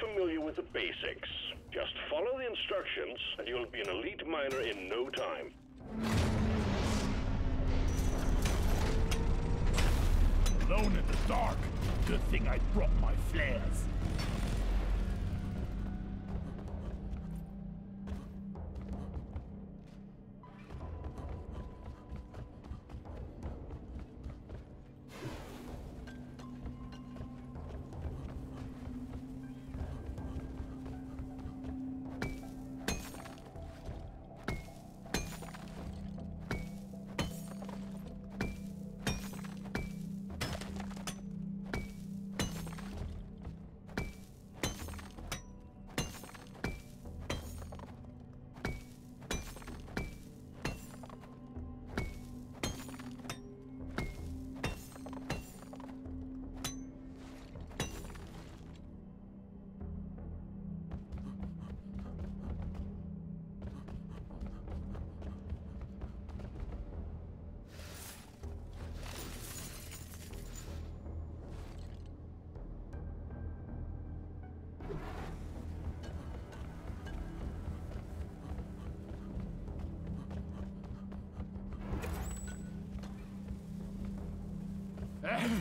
familiar with the basics. Just follow the instructions, and you'll be an elite miner in no time. Alone in the dark. Good thing I brought my flares.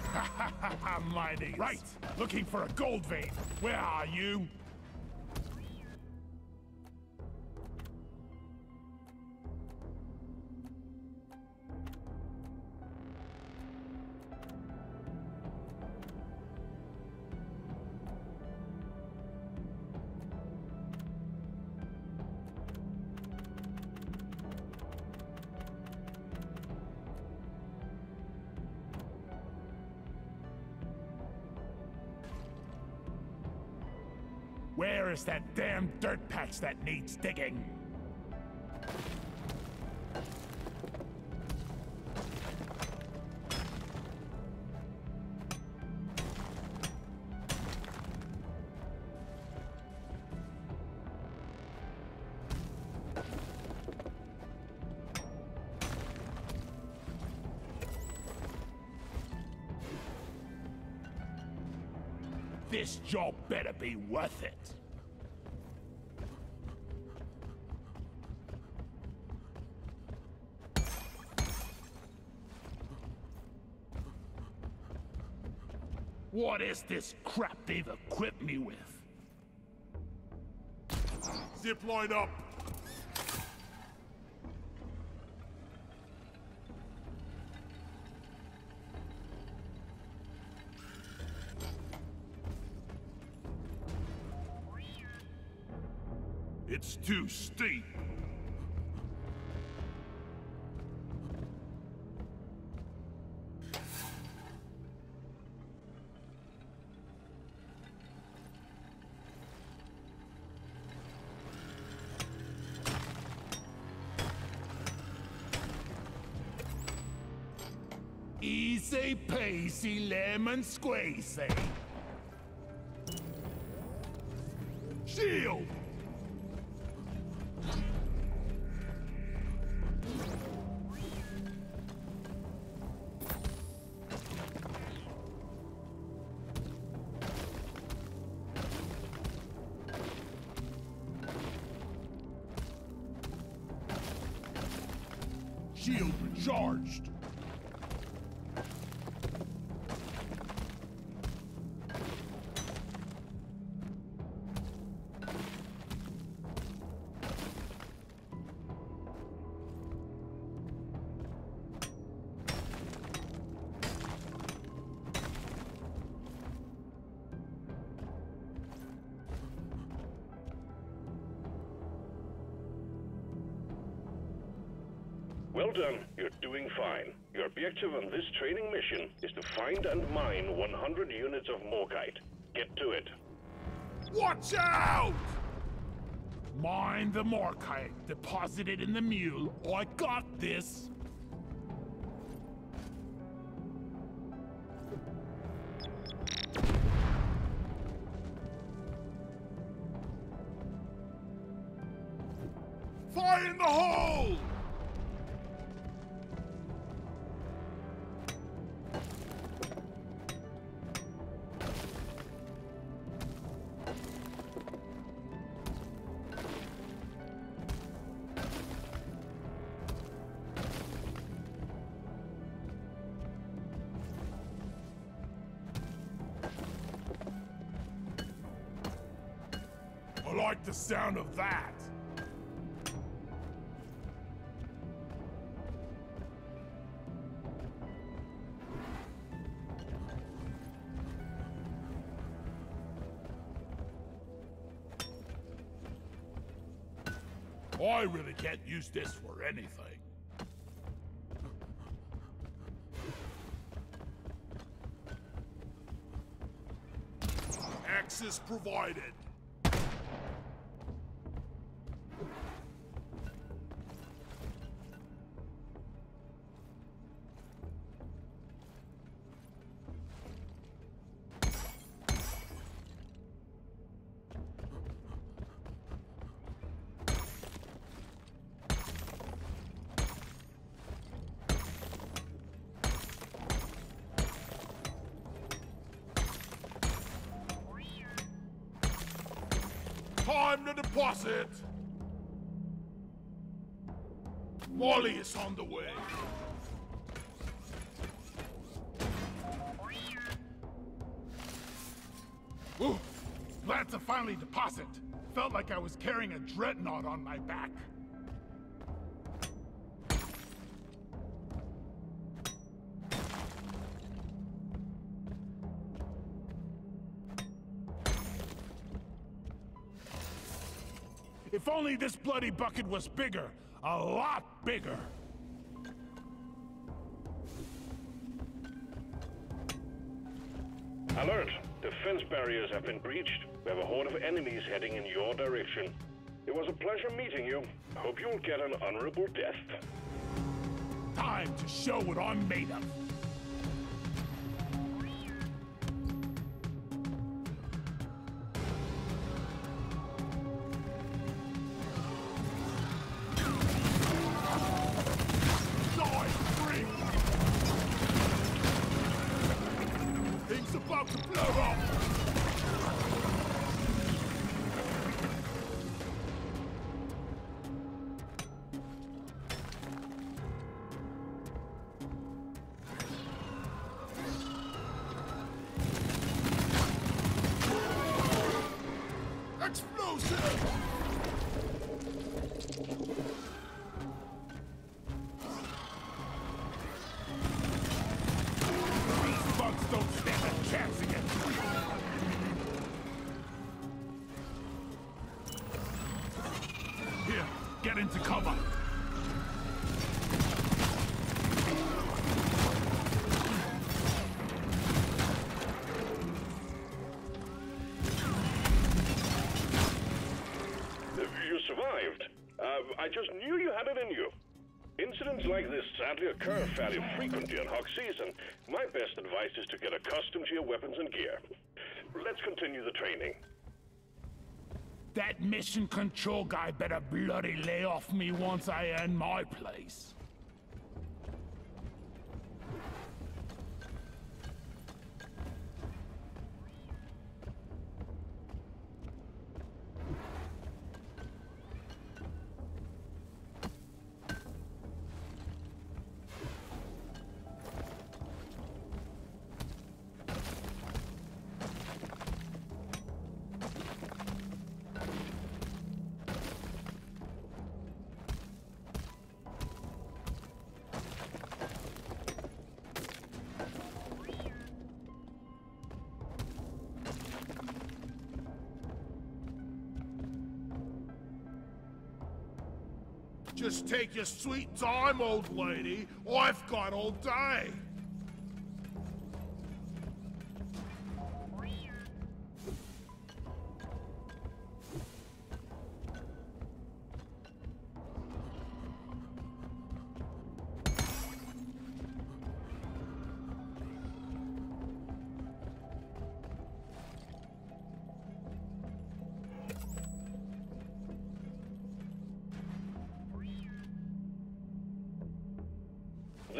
Right. Looking for a gold vein. Where are you? Where is that damn dirt patch that needs digging? This job better be worth it. What is this crap they've equipped me with? Zip line up! It's too steep. Peasy lemon squeezy. Shield! Shield recharged. Well done. You're doing fine. Your objective on this training mission is to find and mine 100 units of Morkite. Get to it. Watch out! Mine the Morkite deposited in the mule. Oh, I got this. Fire in the hole! I like the sound of that. I really can't use this for anything. Access provided. Time to deposit! Molly is on the way. Ooh, glad to finally deposit. Felt like I was carrying a dreadnought on my back. Only this bloody bucket was bigger. A lot bigger. Alert! Defense barriers have been breached. We have a horde of enemies heading in your direction. It was a pleasure meeting you. Hope you'll get an honorable death. Time to show what I'm made of. Occur fairly frequently in Hawk season. My best advice is to get accustomed to your weapons and gear. Let's continue the training. That mission control guy better bloody lay off me once I earn my place. Just take your sweet time, old lady. I've got all day.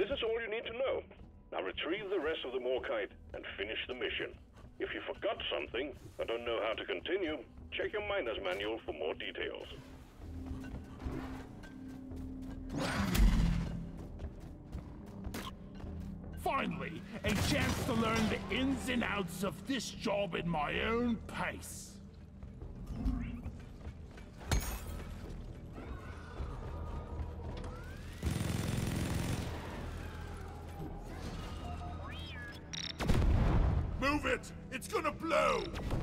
This is all you need to know. Now retrieve the rest of the Morkite and finish the mission. If you forgot something or don't know how to continue, check your miner's manual for more details. Finally, a chance to learn the ins and outs of this job at my own pace. Blow!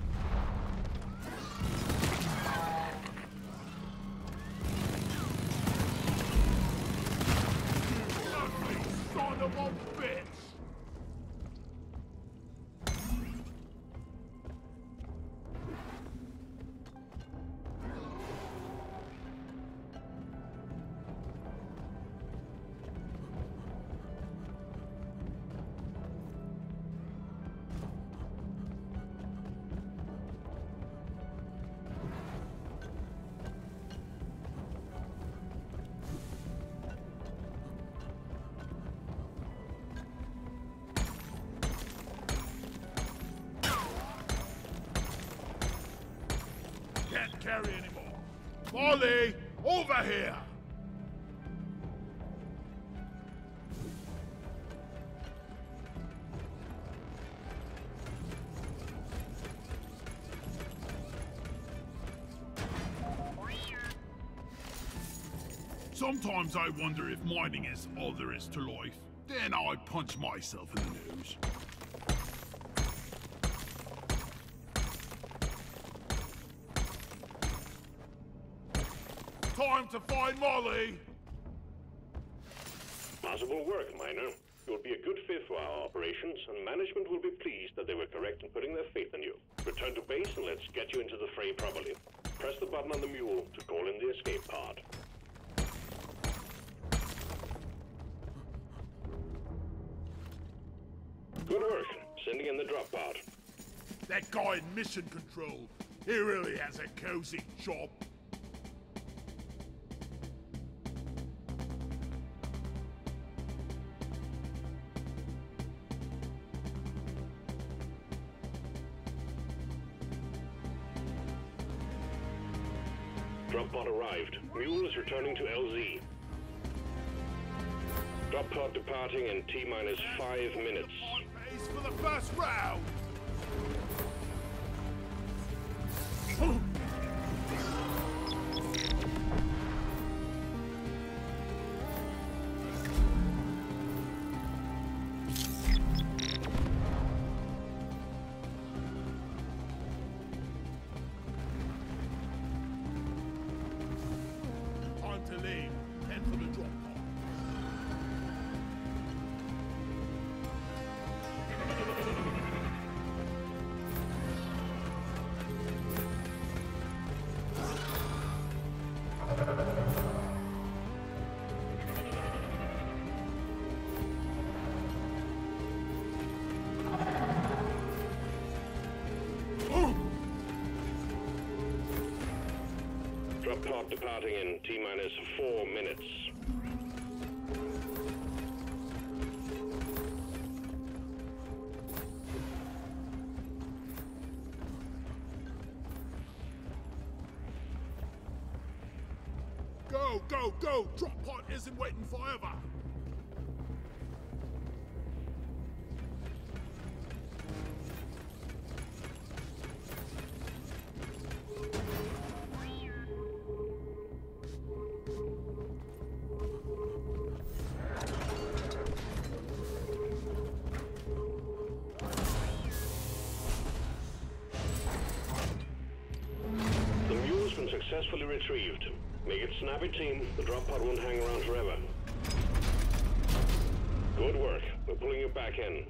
Carry anymore. Molly, over here! Sometimes I wonder if mining is all there is to life. Then I punch myself in the nose. To find Molly! Possible work, Miner. You'll be a good fit for our operations, and management will be pleased that they were correct in putting their faith in you. Return to base and let's get you into the fray properly. Press the button on the mule to call in the escape pod. Good work. Sending in the drop pod. That guy in mission control, he really has a cozy job. Drop pod arrived. Mule is returning to LZ. Drop pod departing in T minus five minutes. On pace for the first round! Drop pod departing in T minus four minutes. Go, go, go! Drop pod isn't waiting for The successfully retrieved. Make it snappy, team. The drop pod won't hang around forever. Good work. We're pulling you back in.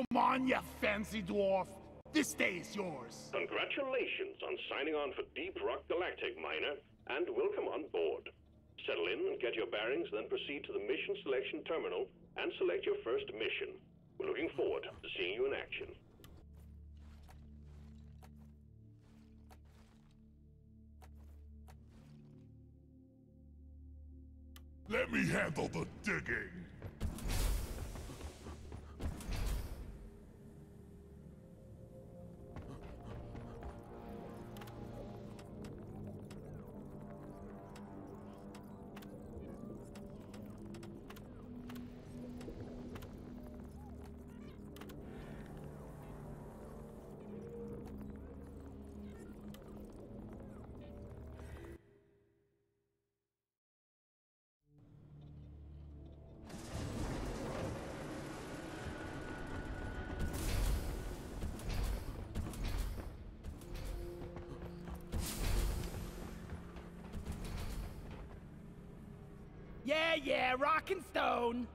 Come on, you fancy dwarf! This day is yours! Congratulations on signing on for Deep Rock Galactic, Miner, and welcome on board. Settle in and get your bearings, then proceed to the mission selection terminal and select your first mission. We're looking forward to seeing you in action. Let me handle the digging! Yeah, yeah, rock and stone.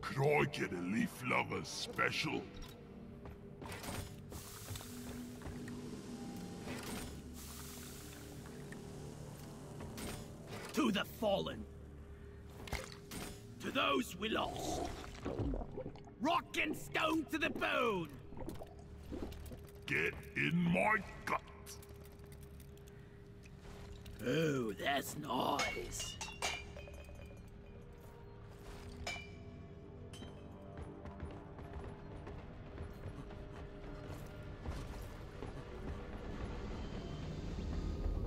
Could I get a leaf lover's special? Those we lost. Rock and stone to the bone. Get in my gut. Oh, that's nice.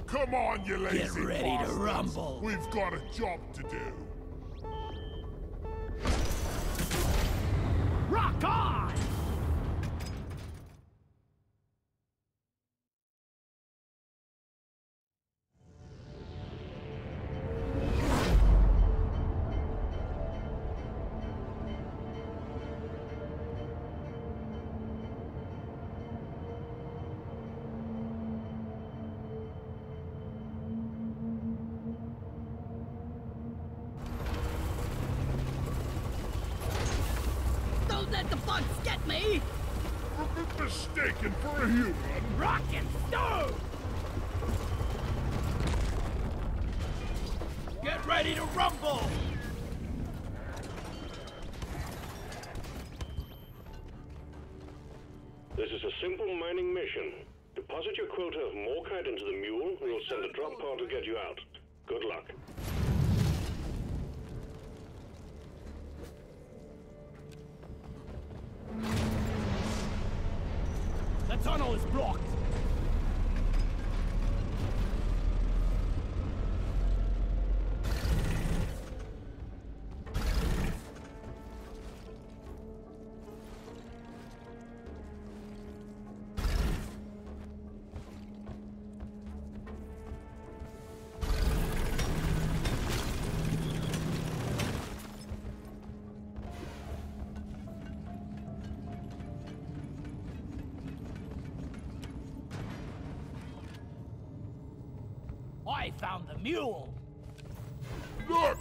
Come on, you lazy Get ready to rumble. We've got a job to do. Rock on! Don't let the bugs get me! Mistaken for a human. Rock and stone! Get ready to rumble! This is a simple mining mission. Deposit your quota of Morkite into the mule, and we'll send a drop pod to get you out. Good luck. I found the mule! Look!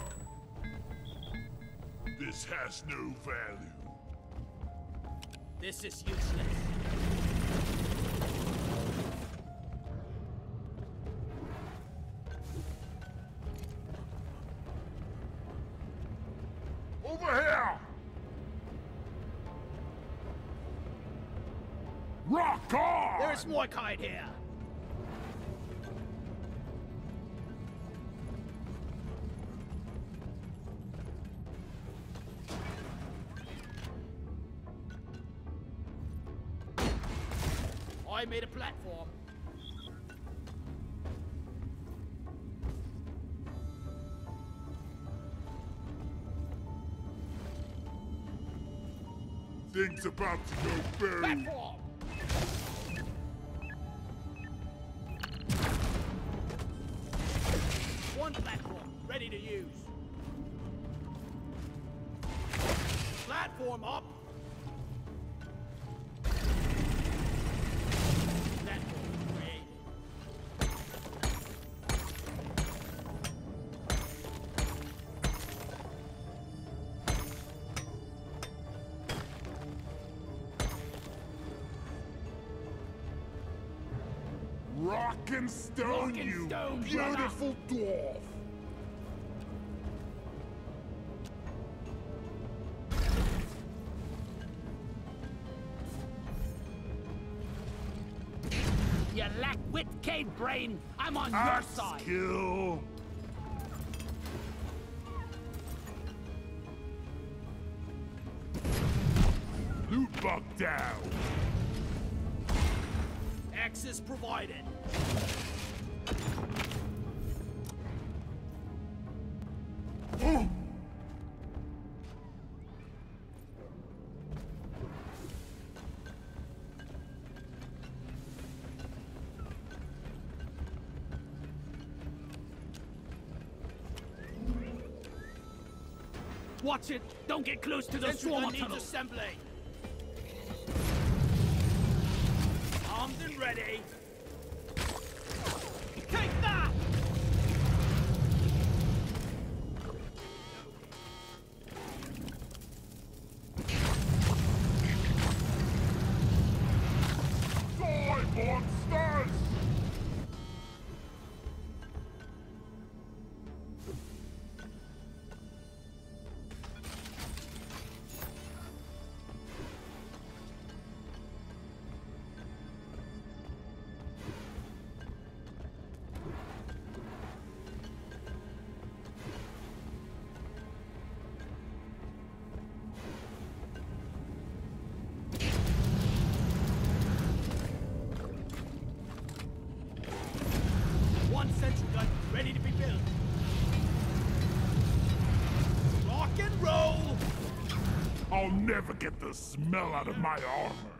This has no value. This is useless. Over here! Rock on! There is Morkite here! I made a platform. Things about to go very... Platform! Rock and stone, Rock and you stone, brother. beautiful dwarf! You lack wit, cave brain. I'm on your side. kill! Loot bug down! Access provided. Watch it! Don't get close to the swarm tunnel! assembly! Armed and ready! Never get the smell out of my armor.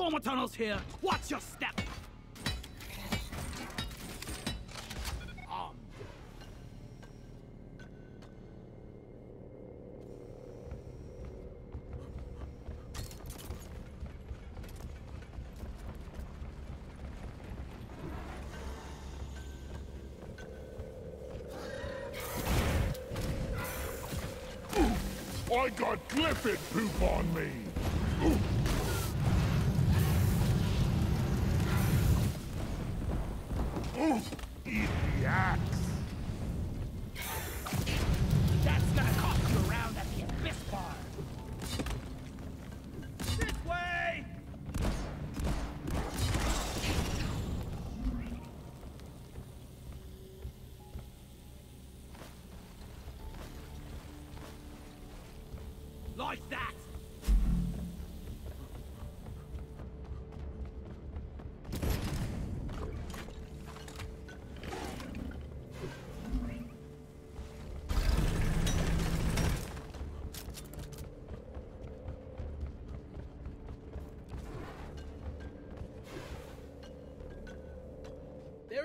Swarmer tunnel's here! Watch your step! I got Glyphid poop on me!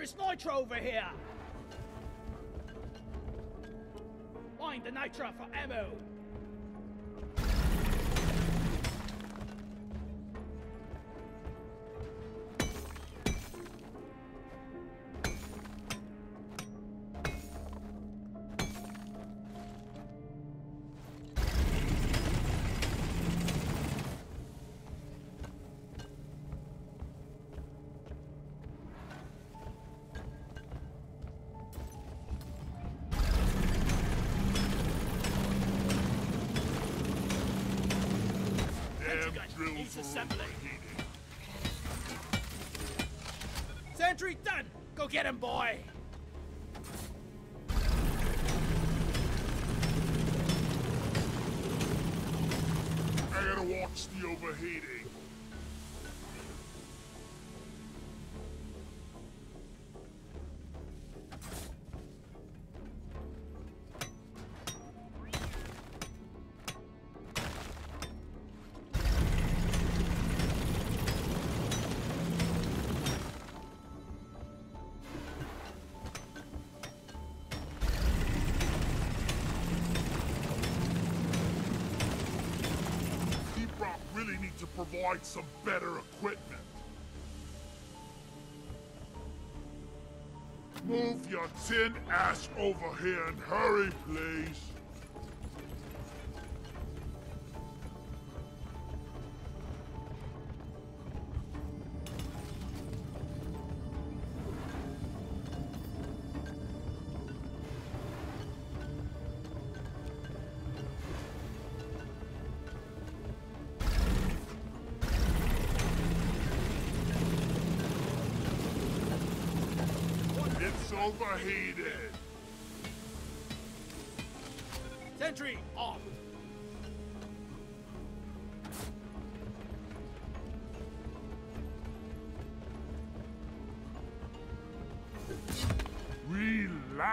Is Nitra over here. Find the Nitra for ammo. Assembly. Sentry done. Go get him, boy. Provide some better equipment. Move your tin ass over here and hurry, please. Sentry off. Relax.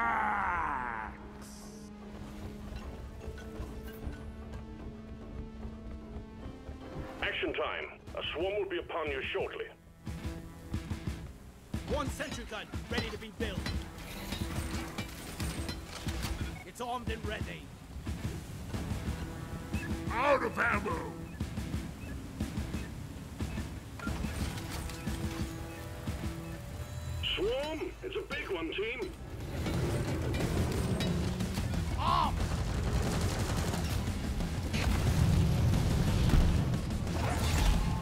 Action time. A swarm will be upon you shortly. One sentry gun ready to be built. It's armed and ready. Of ammo. Swarm? It's a big one, team. Armed!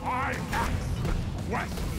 I Westlands around